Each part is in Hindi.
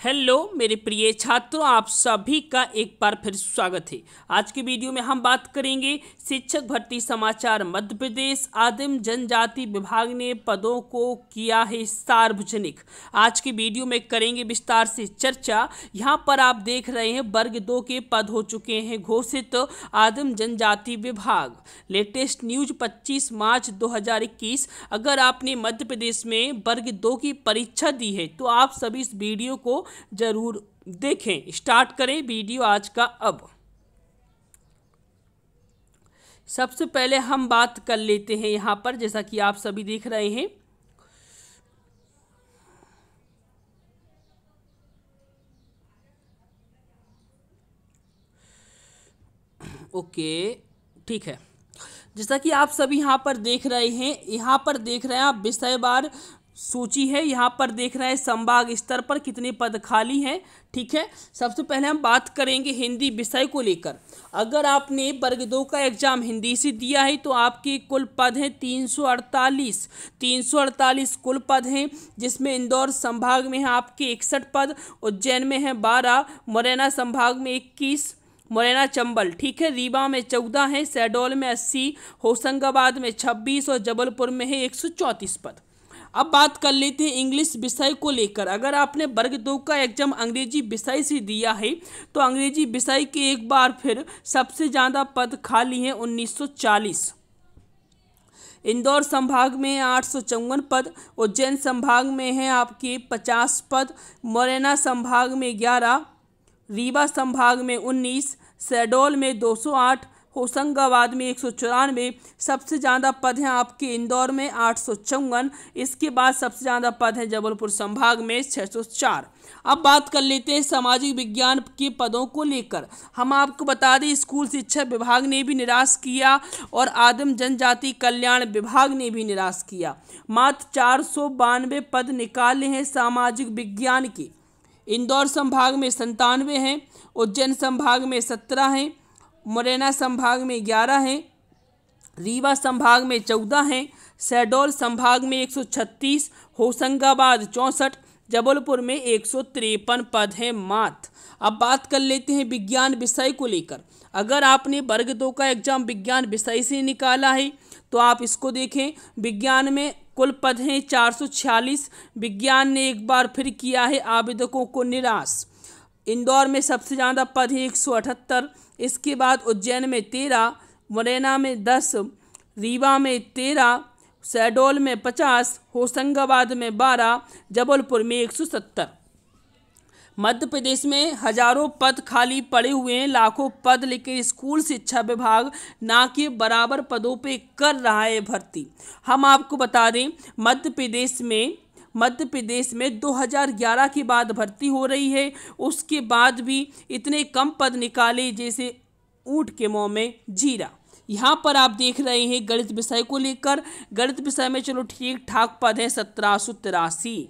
हेलो मेरे प्रिय छात्रों, आप सभी का एक बार फिर स्वागत है। आज की वीडियो में हम बात करेंगे, शिक्षक भर्ती समाचार मध्य प्रदेश, आदिम जनजाति विभाग ने पदों को किया है सार्वजनिक। आज की वीडियो में करेंगे विस्तार से चर्चा। यहाँ पर आप देख रहे हैं, वर्ग दो के पद हो चुके हैं घोषित आदिम जनजाति विभाग। लेटेस्ट न्यूज़ 25 मार्च 2021 अगर आपने मध्य प्रदेश में वर्ग दो की परीक्षा दी है तो आप सभी इस वीडियो को ज़रूर देखें। स्टार्ट करें वीडियो आज का अब। सबसे पहले हम बात कर लेते हैं यहाँ पर, जैसा कि आप सभी देख रहे हैं। ओके, ठीक है। जैसा कि आप सभी यहाँ पर देख रहे हैं, यहाँ पर देख रहे हैं आप विषय बार सूची है, यहाँ पर देख रहे हैं संभाग स्तर पर कितने पद खाली हैं, ठीक है? सबसे पहले हम बात करेंगे हिंदी विषय को लेकर। अगर आपने वर्ग दो का एग्ज़ाम हिंदी से दिया है तो आपके कुल पद हैं तीन सौ अड़तालीस। तीन सौ अड़तालीस कुल पद हैं, जिसमें इंदौर संभाग में है आपके इकसठ पद, उज्जैन में है बारह, मुरैना संभाग में इक्कीस, मुरैना चंबल, ठीक है? रीवा में चौदह हैं, शहडोल में अस्सी, होशंगाबाद में छब्बीस और जबलपुर में है एक सौ चौंतीस पद। अब बात कर लेते हैं इंग्लिश विषय को लेकर। अगर आपने वर्ग दो का एग्ज़ाम अंग्रेज़ी विषय से दिया है तो अंग्रेज़ी विषय के एक बार फिर सबसे ज़्यादा पद खाली हैं 1940 इंदौर संभाग में आठ सौ चौवन पद, उज्जैन संभाग में है आपके पचास पद, मुरैना संभाग में ग्यारह, रीवा संभाग में उन्नीस, शहडोल में दो सौ आठ होशंगाबाद में एक सौ चौरानवे। सबसे ज़्यादा पद हैं आपके इंदौर में आठ सौ चौवन। इसके बाद सबसे ज़्यादा पद हैं जबलपुर संभाग में छः सौ चार। अब बात कर लेते हैं सामाजिक विज्ञान के पदों को लेकर। हम आपको बता दें, स्कूल शिक्षा विभाग ने भी निराश किया और आदम जनजाति कल्याण विभाग ने भी निराश किया। मात्र चार सौ बानवे पद निकाले हैं सामाजिक विज्ञान के। इंदौर संभाग में संतानवे हैं, उज्जैन संभाग में सत्रह हैं मुरैना संभाग में ग्यारह हैं, रीवा संभाग में चौदह हैं शहडोल संभाग में एक सौ छत्तीस, होशंगाबाद चौंसठ, जबलपुर में एक सौ तिरपन पद हैं मात। अब बात कर लेते हैं विज्ञान विषय को लेकर। अगर आपने वर्ग दो का एग्ज़ाम विज्ञान विषय से निकाला है तो आप इसको देखें। विज्ञान में कुल पद हैं चार सौ छियालीस, विज्ञान ने एक बार फिर किया है आवेदकों को निराश। इंदौर में सबसे ज़्यादा पद हैं एक सौ अठहत्तर इसके बाद उज्जैन में तेरह, मुरैना में दस, रीवा में तेरह शहडोल में पचास, होशंगाबाद में बारह, जबलपुर में एक सौ सत्तर। मध्य प्रदेश में हज़ारों पद खाली पड़े हुए हैं, लाखों पद लेकर स्कूल शिक्षा विभाग ना के बराबर पदों पे कर रहा है भर्ती। हम आपको बता दें मध्य प्रदेश में मध्य प्रदेश में 2011 के बाद भर्ती हो रही है। उसके बाद भी इतने कम पद निकाले जैसे ऊँट के मुँह में जीरा। यहाँ पर आप देख रहे हैं गणित विषय को लेकर। गणित विषय में चलो ठीक ठाक पद हैं सत्रह सौ तिरासी,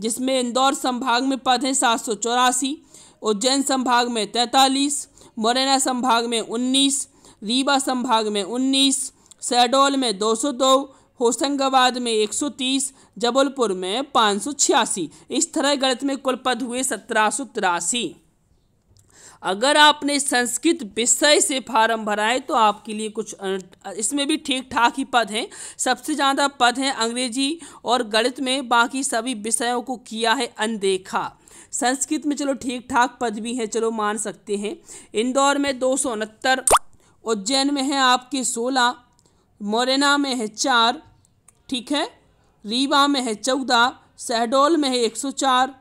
जिसमें इंदौर संभाग में पद हैं सात सौ चौरासी, उज्जैन संभाग में तैंतालीस, मुरैना संभाग में उन्नीस, रीवा संभाग में उन्नीस, शहडोल में दो सौ दो होशंगाबाद में 130 जबलपुर में पाँच सौ छियासी। इस तरह गणित में कुल पद हुए सत्रह सौ तिरासी। अगर आपने संस्कृत विषय से फार्म भराए तो आपके लिए कुछ इसमें भी ठीक ठाक ही पद हैं। सबसे ज़्यादा पद हैं अंग्रेज़ी और गणित में, बाकी सभी विषयों को किया है अनदेखा। संस्कृत में चलो ठीक ठाक पद भी हैं, चलो मान सकते हैं। इंदौर में दो सौ उनहत्तर, उज्जैन में है आपके सोलह मोरेना में है चार, ठीक है? रीवा में है चौदह शहडोल में है एक सौ चार,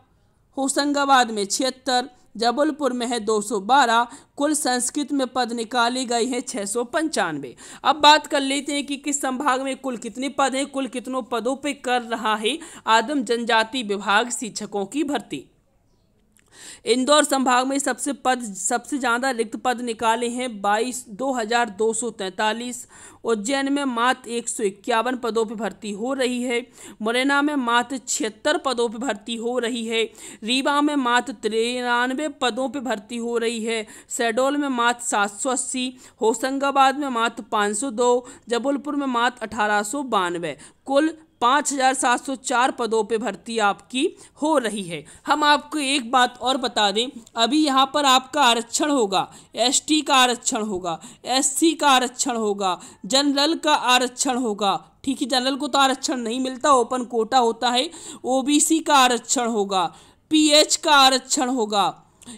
होशंगाबाद में छिहत्तर, जबलपुर में है 212 कुल संस्कृत में पद निकाले गए हैं छः सौ पंचानवे। अब बात कर लेते हैं कि किस संभाग में कुल कितने पद हैं, कुल कितनों पदों पर कर रहा है आदम जनजाति विभाग शिक्षकों की भर्ती। इंदौर संभाग में सबसे पद, सबसे ज़्यादा रिक्त पद निकाले हैं बाईस, दो हज़ार दो सौ तैंतालीस उज्जैन में मात्र एक सौ इक्यावन पदों पर भर्ती हो रही है। मुरैना में मात्र छिहत्तर पदों पर भर्ती हो रही है। रीवा में मात्र तिरानवे पदों पर भर्ती हो रही है। शहडोल में मात्र सात सौ अस्सी, होशंगाबाद में मात्र पाँच सौ दो, जबलपुर में मात्र अठारह सौ बानवे। कुल पाँच हज़ार सात सौ चार पदों पे भर्ती आपकी हो रही है। हम आपको एक बात और बता दें, अभी यहाँ पर आपका आरक्षण होगा, एसटी का आरक्षण होगा, एससी का आरक्षण होगा जनरल का आरक्षण होगा। ठीक है, जनरल को तो आरक्षण नहीं मिलता, ओपन कोटा होता है ओबीसी का आरक्षण होगा पीएच का आरक्षण होगा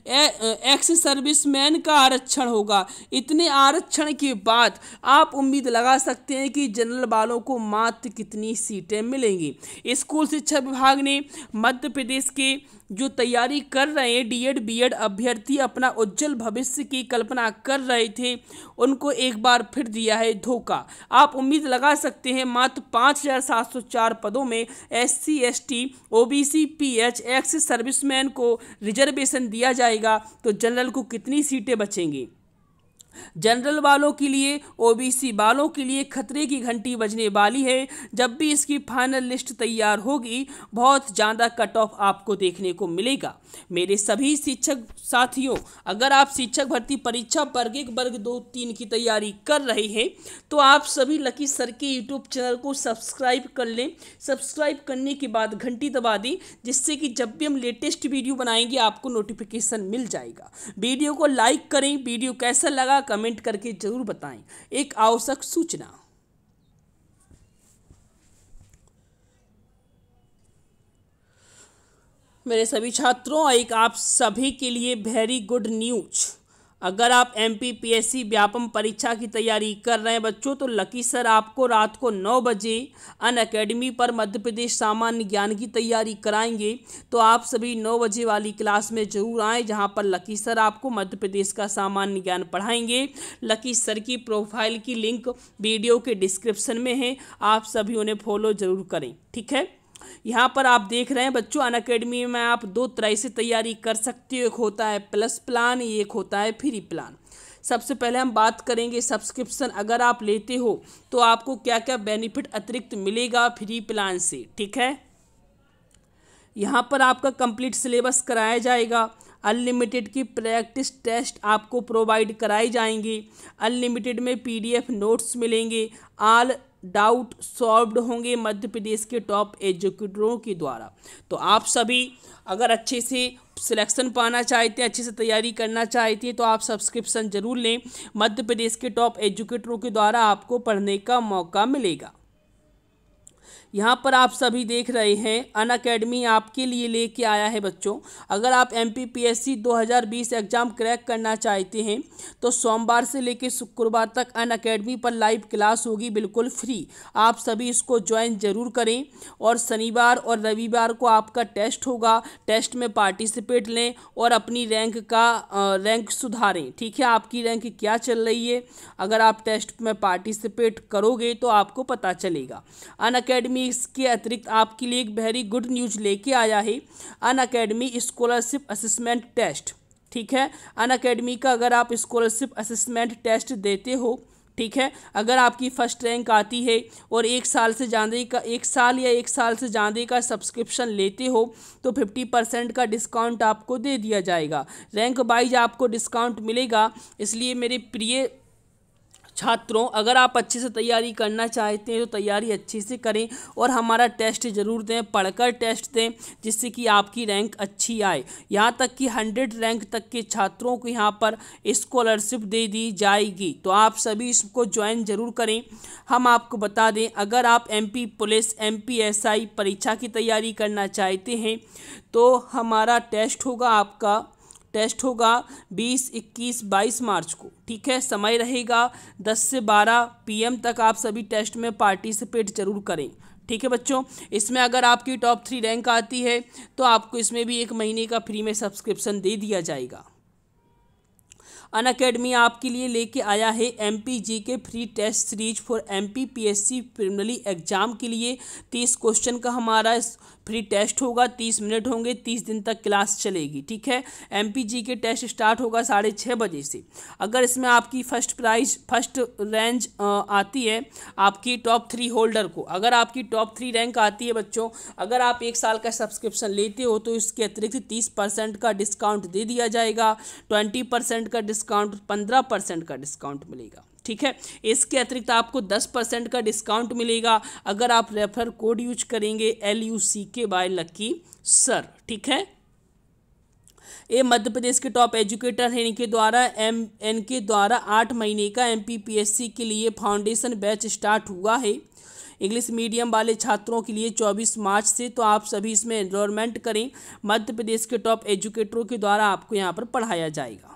एक्स सर्विसमैन का आरक्षण होगा। इतने आरक्षण के बाद आप उम्मीद लगा सकते हैं कि जनरल वालों को मात्र कितनी सीटें मिलेंगी। स्कूल शिक्षा विभाग ने मध्य प्रदेश के जो तैयारी कर रहे हैं डीएड बीएड अभ्यर्थी अपना उज्जवल भविष्य की कल्पना कर रहे थे, उनको एक बार फिर दिया है धोखा। आप उम्मीद लगा सकते हैं, मात्र पाँच हज़ार सात सौ चार पदों में S C S T O B C P H ex servicemen को रिजर्वेशन दिया जाएगा तो जनरल को कितनी सीटें बचेंगी? जनरल वालों के लिए ओबीसी वालों के लिए खतरे की घंटी बजने वाली है। जब भी इसकी फाइनल लिस्ट तैयार होगी, बहुत ज़्यादा कट ऑफ़ आपको देखने को मिलेगा। मेरे सभी शिक्षक साथियों, अगर आप शिक्षक भर्ती परीक्षा वर्ग एक वर्ग दो तीन की तैयारी कर रहे हैं तो आप सभी लकी सर के यूट्यूब चैनल को सब्सक्राइब कर लें। सब्सक्राइब करने के बाद घंटी दबा दें, जिससे कि जब भी हम लेटेस्ट वीडियो बनाएँगे, आपको नोटिफिकेशन मिल जाएगा। वीडियो को लाइक करें। वीडियो कैसा लगा कमेंट करके ज़रूर बताएँ। एक आवश्यक सूचना। मेरे सभी छात्रों, एक आप सभी के लिए वेरी गुड न्यूज़ अगर आप M P P S C Vyapam परीक्षा की तैयारी कर रहे हैं बच्चों तो लकी सर आपको रात को नौ बजे अन अकेडमी पर मध्य प्रदेश सामान्य ज्ञान की तैयारी कराएँगे। तो आप सभी नौ बजे वाली क्लास में ज़रूर आएँ, जहाँ पर लकी सर आपको मध्य प्रदेश का सामान्य ज्ञान पढ़ाएँगे। लकी सर की प्रोफ़ाइल की लिंक वीडियो के डिस्क्रिप्शन में है। आप सभी उन्हें फॉलो ज़रूर करें, ठीक है? यहाँ पर आप देख रहे हैं, बच्चों, अन अकेडमी में आप दो तरह से तैयारी कर सकते हो। एक होता है प्लस प्लान एक होता है फ्री प्लान सबसे पहले हम बात करेंगे सब्सक्रिप्शन अगर आप लेते हो तो आपको क्या क्या बेनिफिट अतिरिक्त मिलेगा फ्री प्लान से? ठीक है? यहाँ पर आपका कंप्लीट सिलेबस कराया जाएगा। अनलिमिटेड की प्रैक्टिस टेस्ट आपको प्रोवाइड कराई जाएँगे। अनलिमिटेड में पीडीएफ नोट्स मिलेंगे। आल डाउट सॉल्व्ड होंगे मध्य प्रदेश के टॉप एजुकेटरों के द्वारा। तो आप सभी अगर अच्छे से सिलेक्शन पाना चाहते हैं, अच्छे से तैयारी करना चाहते हैं तो आप सब्सक्रिप्शन ज़रूर लें। मध्य प्रदेश के टॉप एजुकेटरों के द्वारा आपको पढ़ने का मौका मिलेगा। यहाँ पर आप सभी देख रहे हैं, अन अकेडमी आपके लिए लेके आया है बच्चों। अगर आप M P P S C दो हज़ार बीस एग्ज़ाम क्रैक करना चाहते हैं तो सोमवार से लेकर शुक्रवार तक अन अकेडमी पर लाइव क्लास होगी बिल्कुल फ्री आप सभी इसको ज्वाइन ज़रूर करें और शनिवार और रविवार को आपका टेस्ट होगा। टेस्ट में पार्टिसिपेट लें और अपनी रैंक का रैंक सुधारें। ठीक है, आपकी रैंक क्या चल रही है? अगर आप टेस्ट में पार्टिसिपेट करोगे तो आपको पता चलेगा। अन अकेडमी इसके अतिरिक्त आपके लिए एक वेरी गुड न्यूज़ लेके आया है Unacademy scholarship assessment test ठीक है? अन अकेडमी का अगर आप स्कॉलरशिप असेसमेंट टेस्ट देते हो, ठीक है? अगर आपकी फ़र्स्ट रैंक आती है और एक साल से ज़्यादा का, एक साल या एक साल से ज़्यादा का सब्सक्रिप्शन लेते हो तो फिफ्टी परसेंट का डिस्काउंट आपको दे दिया जाएगा। रैंक वाइज आपको डिस्काउंट मिलेगा, इसलिए मेरे प्रिय छात्रों अगर आप अच्छे से तैयारी करना चाहते हैं तो तैयारी अच्छे से करें और हमारा टेस्ट ज़रूर दें पढ़कर टेस्ट दें जिससे कि आपकी रैंक अच्छी आए। यहाँ तक कि हंड्रेड रैंक तक के छात्रों को यहाँ पर स्कॉलरशिप दे दी जाएगी। तो आप सभी इसको ज्वाइन ज़रूर करें। हम आपको बता दें अगर आप एमपी पुलिस एमपीएसआई परीक्षा की तैयारी करना चाहते हैं तो हमारा टेस्ट होगा आपका टेस्ट होगा 20, 21, 22 मार्च को। ठीक है, समय रहेगा 10 से 12 पीएम तक आप सभी टेस्ट में पार्टिसिपेट ज़रूर करें। ठीक है बच्चों, इसमें अगर आपकी टॉप थ्री रैंक आती है तो आपको इसमें भी एक महीने का फ्री में सब्सक्रिप्शन दे दिया जाएगा। अन अकेडमी आपके लिए लेके आया है एम पी के free test series for M P P S C preliminary exam के लिए। तीस क्वेश्चन का हमारा फ्री टेस्ट होगा, तीस मिनट होंगे, तीस दिन तक क्लास चलेगी, ठीक है? एम पी के टेस्ट स्टार्ट होगा साढ़े छः बजे से। अगर इसमें आपकी फ़र्स्ट प्राइज फ़र्स्ट रेंज आती है, आपकी टॉप थ्री होल्डर को। अगर आपकी टॉप थ्री रैंक आती है बच्चों, अगर आप एक साल का सब्सक्रिप्शन लेते हो तो इसके अतिरिक्त तीस परसेंट का डिस्काउंट दे दिया जाएगा, ट्वेंटी परसेंट का डिस्काउंट पंद्रह परसेंट का डिस्काउंट मिलेगा, ठीक है? इसके अतिरिक्त आपको दस परसेंट का डिस्काउंट मिलेगा। अगर आप रेफर कोड यूज़ करेंगे L U C K by lucky sir ठीक है? ये मध्य प्रदेश के टॉप एजुकेटर हैं, इनके द्वारा, एम एन के द्वारा आठ महीने का M P P S C के लिए फाउंडेशन बैच स्टार्ट हुआ है। इंग्लिश मीडियम वाले छात्रों के लिए 24 मार्च से तो आप सभी इसमें एनरोलमेंट करें। मध्य प्रदेश के टॉप एजुकेटरों के द्वारा आपको यहाँ पर पढ़ाया जाएगा।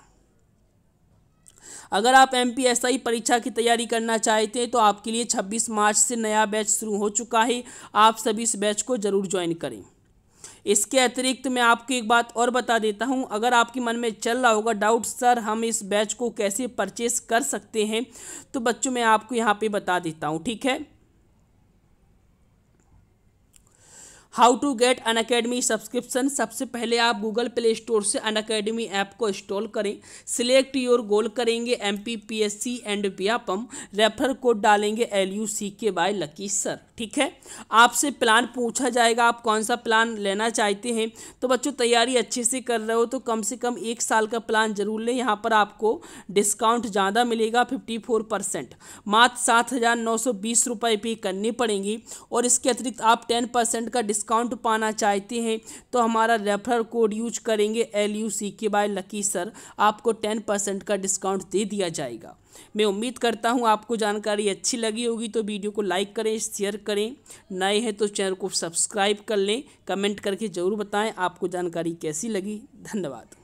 अगर आप एम पी परीक्षा की तैयारी करना चाहते हैं तो आपके लिए 26 मार्च से नया बैच शुरू हो चुका है। आप सभी इस बैच को ज़रूर ज्वाइन करें। इसके अतिरिक्त मैं आपको एक बात और बता देता हूँ। अगर आपके मन में चल रहा होगा डाउट सर, हम इस बैच को कैसे परचेस कर सकते हैं? तो बच्चों, मैं आपको यहाँ पे बता देता हूँ, ठीक है? How to get Unacademy subscription सबसे पहले आप गूगल प्ले स्टोर से अन अकेडमी ऐप को इंस्टॉल करें। सिलेक्ट योर गोल करेंगे M P P S C and Vyapam refer code डालेंगे L U C K by lucky sir ठीक है? आपसे प्लान पूछा जाएगा, आप कौन सा प्लान लेना चाहते हैं? तो बच्चों, तैयारी अच्छे से कर रहे हो तो कम से कम एक साल का प्लान ज़रूर लें। यहाँ पर आपको डिस्काउंट ज़्यादा मिलेगा फिफ्टी फोर परसेंट मात्र सात हज़ार नौ सौ बीस रुपये पे करनी पड़ेंगी और इसके अतिरिक्त आप टेन परसेंट का डिस्काउंट पाना चाहते हैं तो हमारा रेफरल कोड यूज़ करेंगे L U C K by lucky sir आपको टेन परसेंट का डिस्काउंट दे दिया जाएगा। मैं उम्मीद करता हूँ आपको जानकारी अच्छी लगी होगी तो वीडियो को लाइक करें, शेयर करें। नए हैं तो चैनल को सब्सक्राइब कर लें। कमेंट करके ज़रूर बताएँ आपको जानकारी कैसी लगी। धन्यवाद।